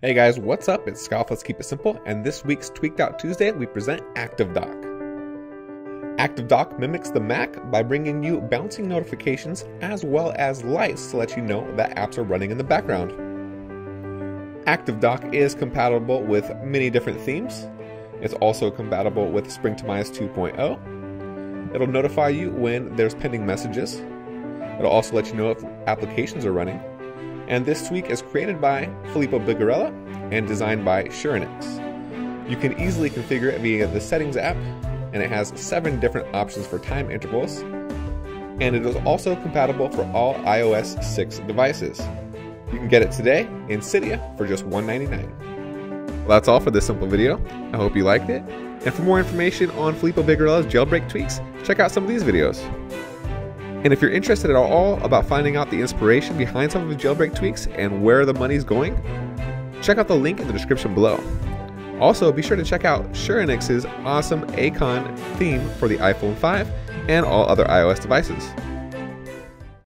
Hey guys, what's up? It's Scott, let's keep it simple, and this week's Tweaked Out Tuesday, we present ActiveDock. ActiveDock mimics the Mac by bringing you bouncing notifications as well as lights to let you know that apps are running in the background. ActiveDock is compatible with many different themes. It's also compatible with Spring to Springtomize 2.0. It'll notify you when there's pending messages. It'll also let you know if applications are running and this tweak is created by Filippo Bigarella and designed by Surenix. You can easily configure it via the Settings app, and it has seven different options for time intervals, and it is also compatible for all iOS 6 devices. You can get it today in Cydia for just $199. Well, that's all for this simple video. I hope you liked it. And for more information on Filippo Bigarella's jailbreak tweaks, check out some of these videos. And if you're interested at all about finding out the inspiration behind some of the jailbreak tweaks and where the money's going, check out the link in the description below. Also, be sure to check out Surenix's awesome Ayecon theme for the iPhone 5 and all other iOS devices.